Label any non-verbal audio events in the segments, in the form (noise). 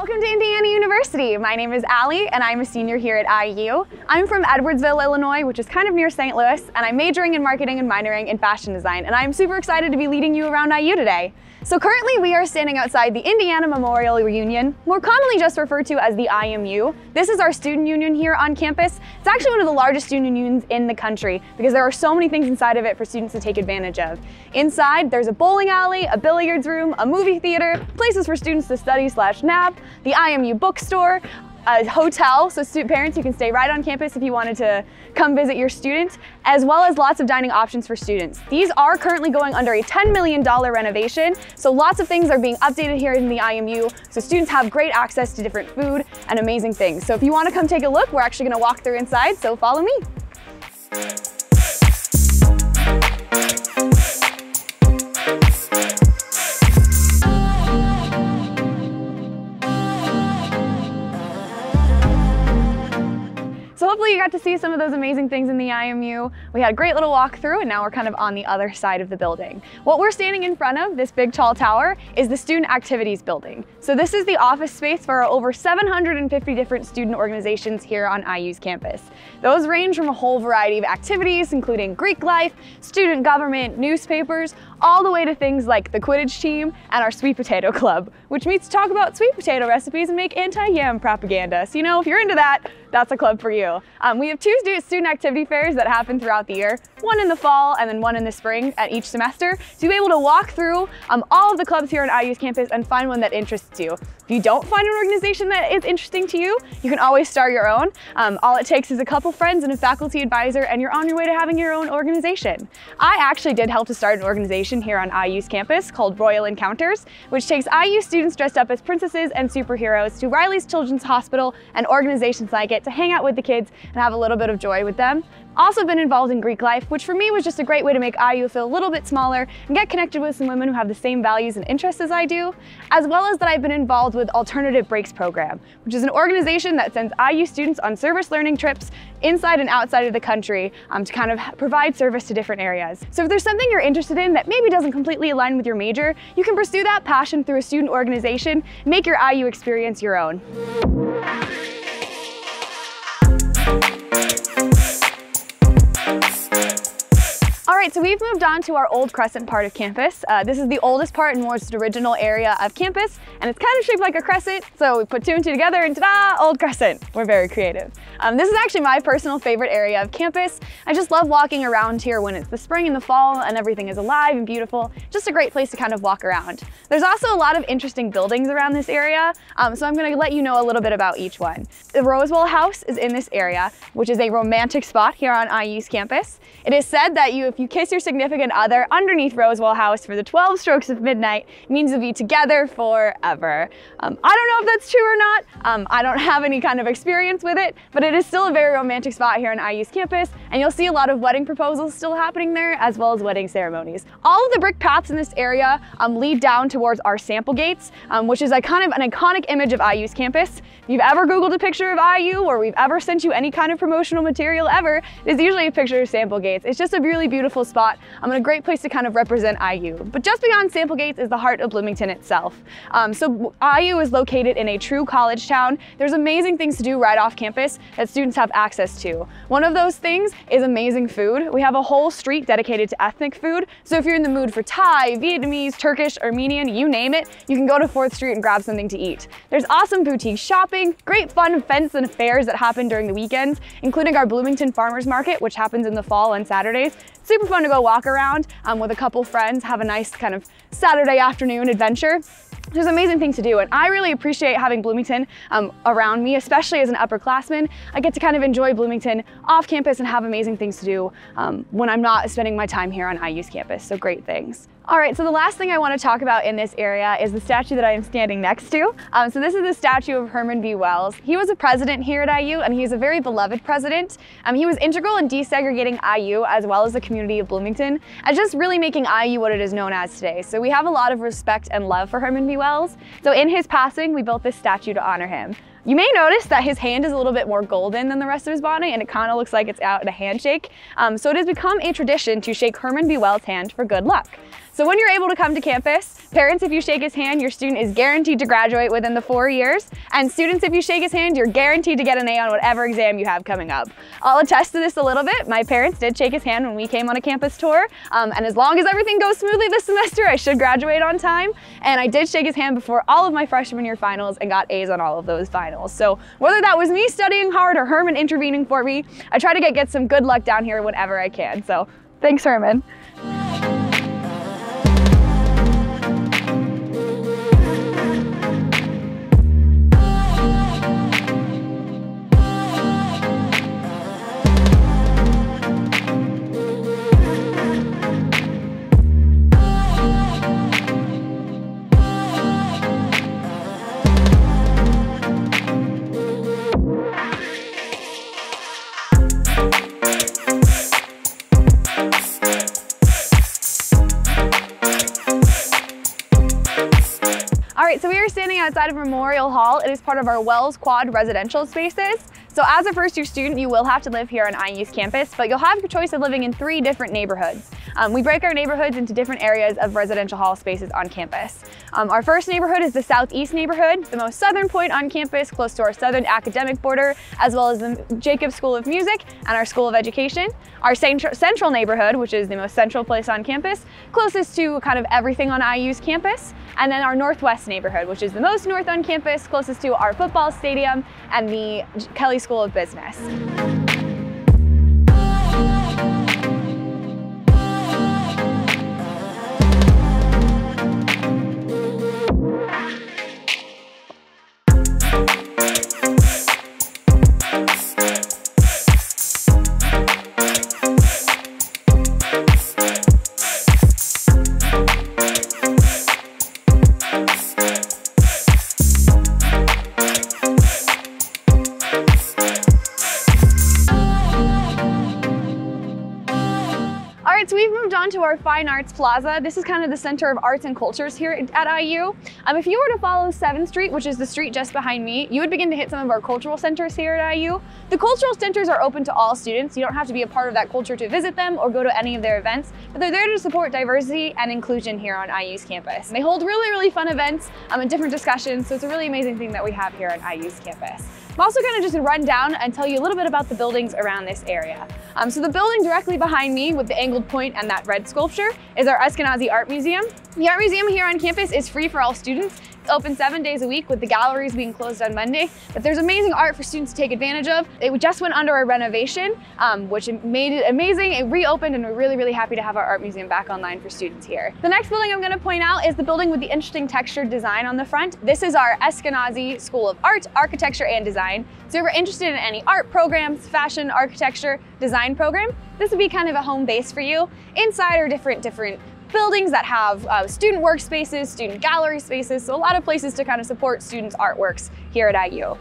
Welcome to Indiana University. My name is Allie and I'm a senior here at IU. I'm from Edwardsville, Illinois, which is kind of near St. Louis, and I'm majoring in marketing and minoring in fashion design, and I'm super excited to be leading you around IU today. So currently we are standing outside the Indiana Memorial Union, more commonly just referred to as the IMU. This is our student union here on campus. It's actually one of the largest student unions in the country because there are so many things inside of it for students to take advantage of. Inside, there's a bowling alley, a billiards room, a movie theater, places for students to study slash nap, the IMU bookstore, a hotel, so student parents, you can stay right on campus if you wanted to come visit your student, as well as lots of dining options for students. These are currently going under a $10 million renovation, so lots of things are being updated here in the IMU, so students have great access to different food and amazing things. So if you want to come take a look, we're actually going to walk through inside, so follow me. Hopefully you got to see some of those amazing things in the IMU. We had a great little walk through and now we're kind of on the other side of the building. What we're standing in front of, this big tall tower, is the Student Activities Building. So this is the office space for over 750 different student organizations here on IU's campus. Those range from a whole variety of activities, including Greek life, student government, newspapers, all the way to things like the Quidditch team and our Sweet Potato (laughs) Club, which meets to talk about sweet potato recipes and make anti-yam propaganda. So you know, if you're into that, that's a club for you. Um, we have two student activity fairs that happen throughout the year, one in the fall and then one in the spring at each semester. So you'll be able to walk through um, all of the clubs here on IU's campus and find one that interests you. If you don't find an organization that is interesting to you, you can always start your own. Um, all it takes is a couple friends and a faculty advisor and you're on your way to having your own organization. I actually did help to start an organization here on IU's campus called Royal Encounters, which takes IU students dressed up as princesses and superheroes to Riley's Children's Hospital and organizations like it to hang out with the kids and have a little bit of joy with them. Also been involved in Greek life, which for me was just a great way to make IU feel a little bit smaller and get connected with some women who have the same values and interests as I do, as well as that I've been involved with Alternative Breaks Program, which is an organization that sends IU students on service learning trips inside and outside of the country um, to kind of provide service to different areas. So if there's something you're interested in that maybe doesn't completely align with your major, you can pursue that passion through a student organization, make your IU experience your own. Right, so we've moved on to our Old Crescent part of campus. Uh, this is the oldest part and most original area of campus, and it's kind of shaped like a crescent, so we put two and two together and ta-da, Old Crescent. We're very creative. Um, this is actually my personal favorite area of campus. I just love walking around here when it's the spring and the fall and everything is alive and beautiful. Just a great place to kind of walk around. There's also a lot of interesting buildings around this area, um, so I'm gonna let you know a little bit about each one. The Rose Well House is in this area, which is a romantic spot here on IU's campus. It is said that you, if you kiss your significant other underneath Rose Well House for the 12 strokes of midnight, means you'll be together forever. Um, I don't know if that's true or not. Um, I don't have any kind of experience with it, but it is still a very romantic spot here on IU's campus, and you'll see a lot of wedding proposals still happening there, as well as wedding ceremonies. All of the brick paths in this area um, lead down towards our sample gates, um, which is a kind of an iconic image of IU's campus. If you've ever Googled a picture of IU, or we've ever sent you any kind of promotional material ever, it's usually a picture of sample gates. It's just a really beautiful spot um, and a great place to kind of represent IU. But just beyond sample gates is the heart of Bloomington itself. Um, so IU is located in a true college town. There's amazing things to do right off campus that students have access to. One of those things is amazing food. We have a whole street dedicated to ethnic food. So if you're in the mood for Thai, Vietnamese, Turkish, Armenian, you name it, you can go to 4th Street and grab something to eat. There's awesome boutique shopping, great fun events and fairs that happen during the weekends, including our Bloomington Farmers Market, which happens in the fall on Saturdays. Super fun to go walk around um, with a couple friends, have a nice kind of Saturday afternoon adventure. There's an amazing things to do and I really appreciate having Bloomington um, around me, especially as an upperclassman. I get to kind of enjoy Bloomington off campus and have amazing things to do um, when I'm not spending my time here on IU's campus, so great things. All right, so the last thing I want to talk about in this area is the statue that I am standing next to. Um, so this is the statue of Herman B. Wells. He was a president here at IU and he's a very beloved president. Um, he was integral in desegregating IU as well as the community of Bloomington and just really making IU what it is known as today. So we have a lot of respect and love for Herman B. Wells. So in his passing, we built this statue to honor him. You may notice that his hand is a little bit more golden than the rest of his body and it kind of looks like it's out in a handshake. Um, so it has become a tradition to shake Herman B. Wells' hand for good luck. So when you're able to come to campus, parents, if you shake his hand, your student is guaranteed to graduate within the four years. And students, if you shake his hand, you're guaranteed to get an A on whatever exam you have coming up. I'll attest to this a little bit. My parents did shake his hand when we came on a campus tour. Um, and as long as everything goes smoothly this semester, I should graduate on time. And I did shake his hand before all of my freshman year finals and got A's on all of those finals. So whether that was me studying hard or Herman intervening for me, I try to get, get some good luck down here whenever I can. So thanks, Herman. Right, so we are standing outside of Memorial Hall. It is part of our Wells Quad residential spaces. So as a first year student, you will have to live here on IU's campus, but you'll have your choice of living in three different neighborhoods. Um, we break our neighborhoods into different areas of residential hall spaces on campus. Um, our first neighborhood is the Southeast neighborhood, the most southern point on campus, close to our southern academic border, as well as the Jacobs School of Music and our School of Education. Our central neighborhood, which is the most central place on campus, closest to kind of everything on IU's campus. And then our Northwest neighborhood, which is the most north on campus, closest to our football stadium and the Kelley School of Business. So we've moved on to our Fine Arts Plaza. This is kind of the center of arts and cultures here at IU. Um, if you were to follow 7th Street, which is the street just behind me, you would begin to hit some of our cultural centers here at IU. The cultural centers are open to all students. You don't have to be a part of that culture to visit them or go to any of their events, but they're there to support diversity and inclusion here on IU's campus. They hold really, really fun events um, and different discussions, so it's a really amazing thing that we have here on IU's campus. I'm also going to just run down and tell you a little bit about the buildings around this area. Um, so the building directly behind me with the angled point and that red sculpture is our Eskenazi Art Museum. The art museum here on campus is free for all students. It's open seven days a week with the galleries being closed on Monday, but there's amazing art for students to take advantage of. It just went under a renovation, um, which made it amazing. It reopened and we're really, really happy to have our art museum back online for students here. The next building I'm gonna point out is the building with the interesting textured design on the front. This is our Eskenazi School of Art, Architecture and Design. So if you're interested in any art programs, fashion, architecture, design program, this would be kind of a home base for you. Inside are different, different buildings that have uh, student workspaces, student gallery spaces, so a lot of places to kind of support students' artworks here at IU.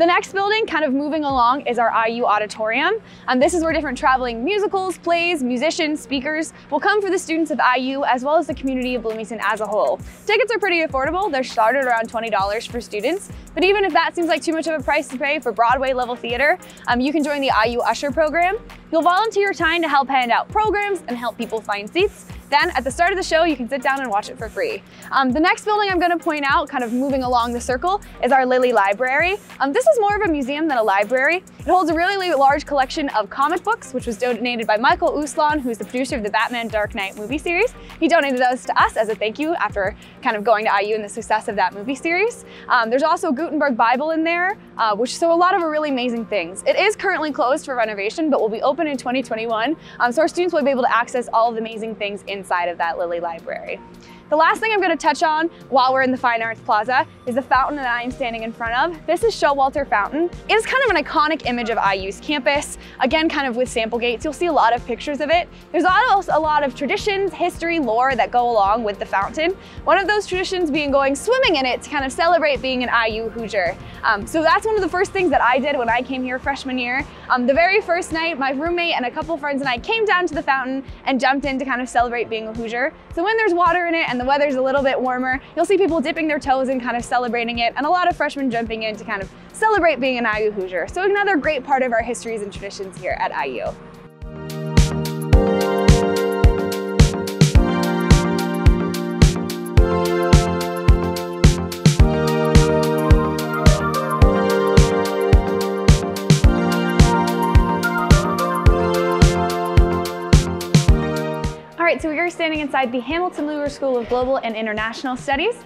The next building, kind of moving along, is our IU Auditorium. Um, this is where different traveling musicals, plays, musicians, speakers will come for the students of IU as well as the community of Bloomington as a whole. Tickets are pretty affordable. They're started around $20 for students, but even if that seems like too much of a price to pay for Broadway level theater, um, you can join the IU Usher program. You'll volunteer your time to help hand out programs and help people find seats. Then at the start of the show, you can sit down and watch it for free. Um, the next building I'm gonna point out, kind of moving along the circle, is our Lilly Library. Um, this is more of a museum than a library. It holds a really large collection of comic books, which was donated by Michael Uslan, who's the producer of the Batman Dark Knight movie series. He donated those to us as a thank you after kind of going to IU and the success of that movie series. Um, there's also a Gutenberg Bible in there, uh, which so a lot of really amazing things. It is currently closed for renovation, but will be open in 2021. Um, so our students will be able to access all of the amazing things in inside of that Lilly Library. The last thing I'm gonna touch on while we're in the Fine Arts Plaza is the fountain that I am standing in front of. This is Showalter Fountain. It is kind of an iconic image of IU's campus. Again, kind of with sample gates, you'll see a lot of pictures of it. There's also a lot of traditions, history, lore that go along with the fountain. One of those traditions being going swimming in it to kind of celebrate being an IU Hoosier. Um, so that's one of the first things that I did when I came here freshman year. Um, the very first night, my roommate and a couple friends and I came down to the fountain and jumped in to kind of celebrate being a Hoosier. So when there's water in it and the weather's a little bit warmer, you'll see people dipping their toes and kind of celebrating it, and a lot of freshmen jumping in to kind of celebrate being an IU Hoosier. So another great part of our histories and traditions here at IU. Right, so we are standing inside the Hamilton Lugar School of Global and International Studies.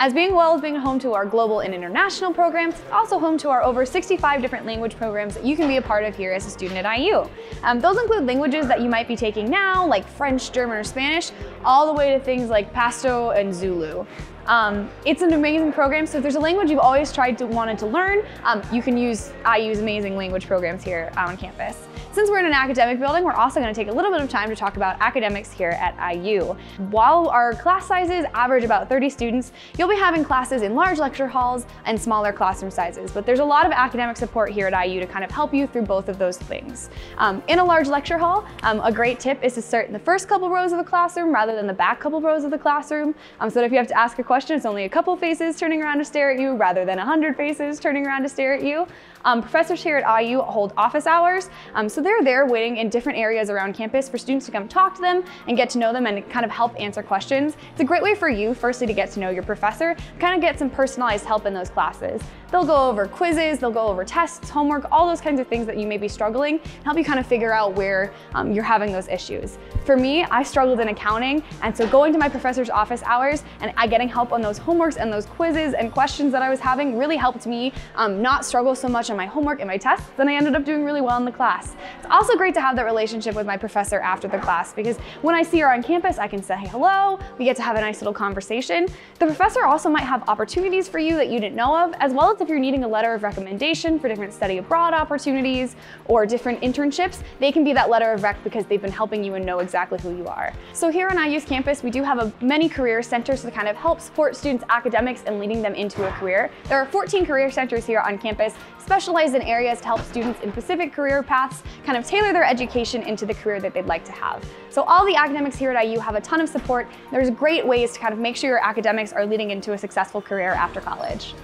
As being well as being home to our global and international programs, it's also home to our over 65 different language programs that you can be a part of here as a student at IU. Um, those include languages that you might be taking now, like French, German, or Spanish, all the way to things like Pashto and Zulu. Um, it's an amazing program, so if there's a language you've always tried to wanted to learn, um, you can use IU's amazing language programs here on campus. Since we're in an academic building, we're also going to take a little bit of time to talk about academics here at IU. While our class sizes average about 30 students, you'll be having classes in large lecture halls and smaller classroom sizes, but there's a lot of academic support here at IU to kind of help you through both of those things. Um, in a large lecture hall, um, a great tip is to start in the first couple rows of the classroom rather than the back couple rows of the classroom, um, so that if you have to ask a question, it's only a couple faces turning around to stare at you rather than 100 faces turning around to stare at you. Um, professors here at IU hold office hours, um, so they're there waiting in different areas around campus for students to come talk to them and get to know them and kind of help answer questions. It's a great way for you, firstly, to get to know your professor, kind of get some personalized help in those classes. They'll go over quizzes, they'll go over tests, homework, all those kinds of things that you may be struggling, help you kind of figure out where um, you're having those issues. For me, I struggled in accounting, and so going to my professor's office hours and I getting help on those homeworks and those quizzes and questions that I was having really helped me um, not struggle so much my homework and my tests, then I ended up doing really well in the class. It's also great to have that relationship with my professor after the class because when I see her on campus, I can say hello, we get to have a nice little conversation. The professor also might have opportunities for you that you didn't know of, as well as if you're needing a letter of recommendation for different study abroad opportunities or different internships, they can be that letter of rec because they've been helping you and know exactly who you are. So here on IU's campus, we do have a, many career centers to kind of help support students' academics and leading them into a career. There are 14 career centers here on campus specialized in areas to help students in specific career paths kind of tailor their education into the career that they'd like to have. So all the academics here at IU have a ton of support. There's great ways to kind of make sure your academics are leading into a successful career after college.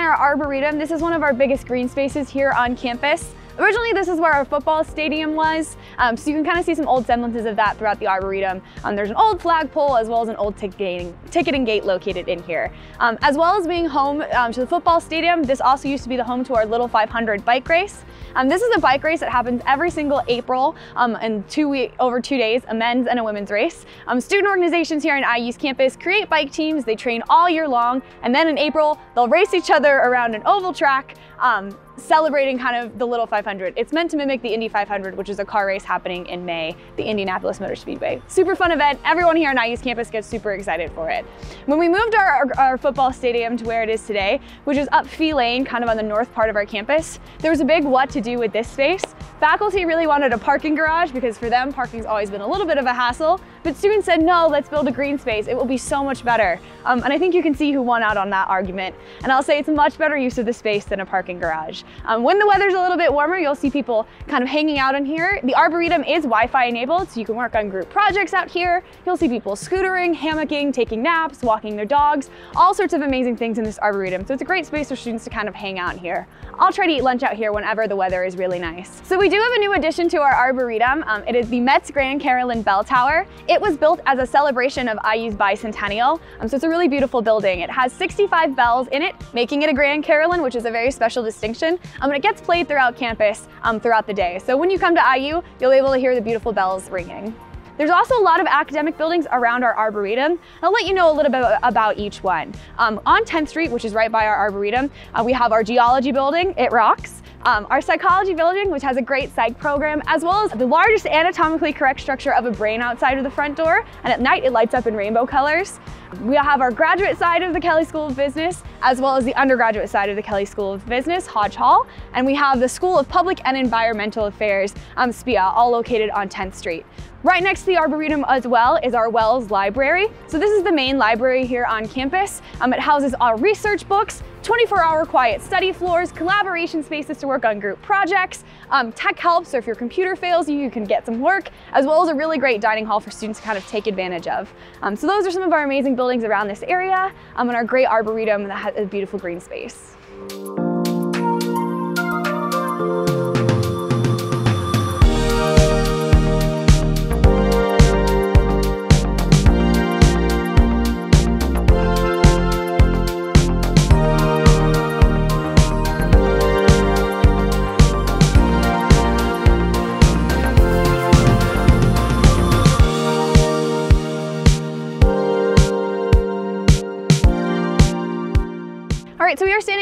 In our Arboretum. This is one of our biggest green spaces here on campus. Originally, this is where our football stadium was, um, so you can kind of see some old semblances of that throughout the Arboretum. Um, there's an old flagpole as well as an old ticketing, ticketing gate located in here. Um, as well as being home um, to the football stadium, this also used to be the home to our Little 500 bike race. Um, this is a bike race that happens every single April um, and two week, over two days, a men's and a women's race. student organizations here on IU's campus create bike teams, they train all year long, and then in April, they'll race each other around an oval track um, celebrating kind of the Little 500. It's meant to mimic the Indy 500, which is a car race happening in May, the Indianapolis Motor Speedway. Super fun event. Everyone here on IU's campus gets super excited for it. When we moved our, our, football stadium to where it is today, which is up Fee Lane, kind of on the north part of our campus, there was a big what to do with this space. Faculty really wanted a parking garage because for them, parking's always been a little bit of a hassle, but students said, no, let's build a green space. It will be so much better. Um, and I think you can see who won out on that argument. And I'll say it's a much better use of the space than a parking garage. Um, when the weather's a little bit warmer, you'll see people kind of hanging out in here. The Arboretum is Wi-Fi enabled, so you can work on group projects out here. You'll see people scootering, hammocking, taking naps, walking their dogs, all sorts of amazing things in this Arboretum. So it's a great space for students to kind of hang out here. I'll try to eat lunch out here whenever the weather is really nice. So we do have a new addition to our Arboretum. Um, it is the Metz Grand Carillon Bell Tower. It was built as a celebration of IU's bicentennial, um, so it's a really beautiful building. It has 65 bells in it, making it a Grand Carillon, which is a very special distinction. Um, and it gets played throughout campus um, throughout the day. So when you come to IU, you'll be able to hear the beautiful bells ringing. There's also a lot of academic buildings around our Arboretum. I'll let you know a little bit about each one. Um, on 10th Street, which is right by our Arboretum, uh, we have our geology building, it rocks. Um, our psychology building, which has a great psych program, as well as the largest anatomically correct structure of a brain outside of the front door, and at night it lights up in rainbow colors. We have our graduate side of the Kelley School of Business, as well as the undergraduate side of the Kelley School of Business, Hodge Hall, and we have the School of Public and Environmental Affairs, um, SPEA, all located on 10th Street. Right next to the Arboretum as well is our Wells Library. So this is the main library here on campus. Um, it houses our research books, 24-hour quiet study floors, collaboration spaces to work on group projects, um, tech help, so if your computer fails you, you can get some work, as well as a really great dining hall for students to kind of take advantage of. Um, so those are some of our amazing buildings around this area, um, and our great Arboretum that has a beautiful green space.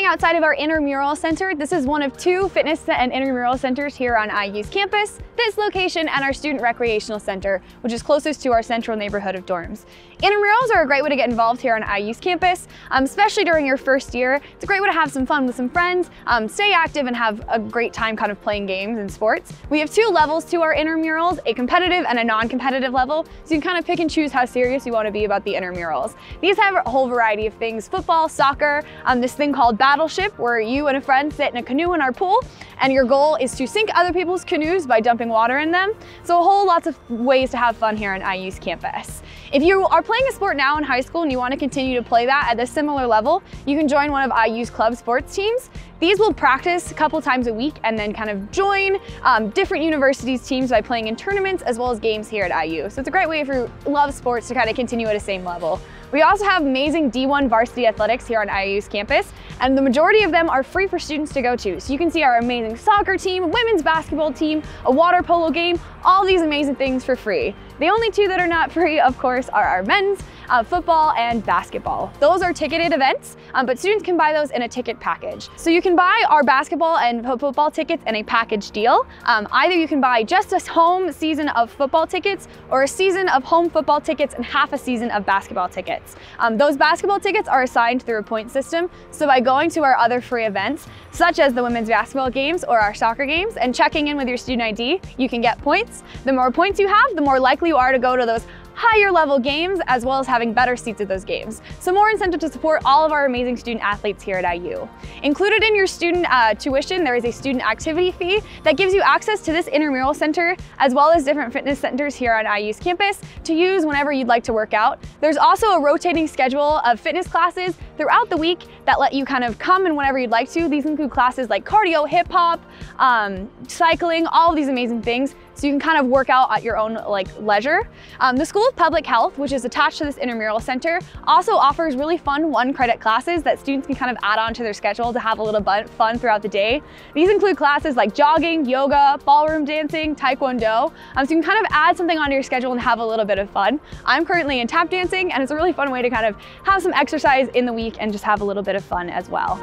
Outside of our intramural center. This is one of two fitness and intramural centers here on IU's campus. This location and our student recreational center, which is closest to our central neighborhood of dorms. Intramurals are a great way to get involved here on IU's campus, um, especially during your first year. It's a great way to have some fun with some friends, um, stay active and have a great time kind of playing games and sports. We have two levels to our intramurals, a competitive and a non-competitive level, so you can kind of pick and choose how serious you want to be about the intramurals. These have a whole variety of things, football, soccer, um, this thing called Battleship, where you and a friend sit in a canoe in our pool, and your goal is to sink other people's canoes by dumping water in them. So a whole lots of ways to have fun here on IU's campus. If you are playing a sport now in high school and you want to continue to play that at a similar level, you can join one of IU's club sports teams. These will practice a couple times a week and then kind of join um, different universities teams by playing in tournaments as well as games here at IU. So it's a great way if you love sports to kind of continue at the same level. We also have amazing D1 varsity athletics here on IU's campus, and the majority of them are free for students to go to. So you can see our amazing soccer team, women's basketball team, a water polo game, all these amazing things for free. The only two that are not free, of course, are our men's uh, football and basketball. Those are ticketed events, um, but students can buy those in a ticket package. So you can buy our basketball and football tickets in a package deal. Um, either you can buy just a home season of football tickets or a season of home football tickets and half a season of basketball tickets. Um, those basketball tickets are assigned through a point system. So by going to our other free events, such as the women's basketball games or our soccer games and checking in with your student ID, you can get points. The more points you have, the more likely you are to go to those higher level games, as well as having better seats at those games. So more incentive to support all of our amazing student athletes here at IU. Included in your student uh, tuition, there is a student activity fee that gives you access to this intramural center, as well as different fitness centers here on IU's campus to use whenever you'd like to work out. There's also a rotating schedule of fitness classes throughout the week that let you kind of come in whenever you'd like to. These include classes like cardio, hip hop, um, cycling, all of these amazing things so you can kind of work out at your own like leisure. Um, the School of Public Health, which is attached to this intramural center, also offers really fun one credit classes that students can kind of add on to their schedule to have a little fun throughout the day. These include classes like jogging, yoga, ballroom dancing, taekwondo. Um, so you can kind of add something onto your schedule and have a little bit of fun. I'm currently in tap dancing and it's a really fun way to kind of have some exercise in the week and just have a little bit of fun as well.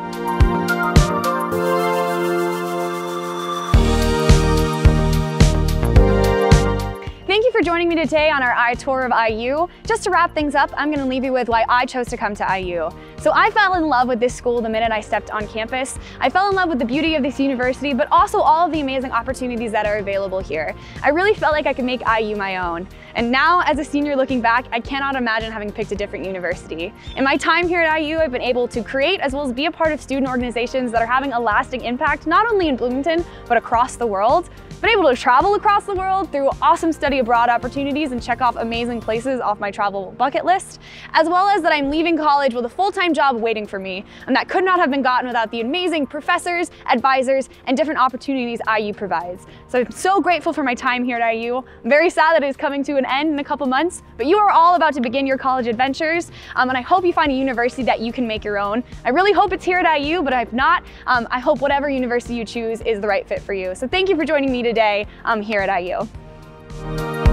For joining me today on our I Tour of IU. Just to wrap things up, I'm gonna leave you with why I chose to come to IU. So I fell in love with this school the minute I stepped on campus. I fell in love with the beauty of this university, but also all of the amazing opportunities that are available here. I really felt like I could make IU my own. And now, as a senior looking back, I cannot imagine having picked a different university. In my time here at IU, I've been able to create as well as be a part of student organizations that are having a lasting impact, not only in Bloomington, but across the world been able to travel across the world through awesome study abroad opportunities and check off amazing places off my travel bucket list, as well as that I'm leaving college with a full-time job waiting for me, and that could not have been gotten without the amazing professors, advisors, and different opportunities IU provides. So I'm so grateful for my time here at IU. I'm very sad that it is coming to an end in a couple months, but you are all about to begin your college adventures, um, and I hope you find a university that you can make your own. I really hope it's here at IU, but if not, um, I hope whatever university you choose is the right fit for you. So thank you for joining me today um, here at IU.